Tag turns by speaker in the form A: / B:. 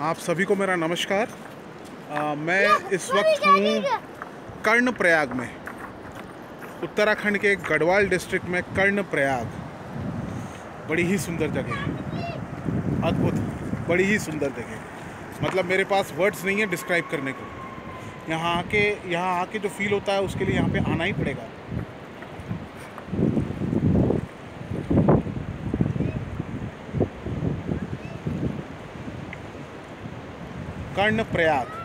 A: आप सभी को मेरा नमस्कार। आ, मैं इस वक्त हूँ कर्ण प्रयाग में उत्तराखंड के गढ़वाल डिस्ट्रिक्ट में कर्ण प्रयाग बड़ी ही सुंदर जगह है। अद्भुत बड़ी ही सुंदर जगह मतलब मेरे पास वर्ड्स नहीं है डिस्क्राइब करने को। यहाँ आके यहाँ आके जो फील होता है उसके लिए यहाँ पे आना ही पड़ेगा। कर्ण प्रयाग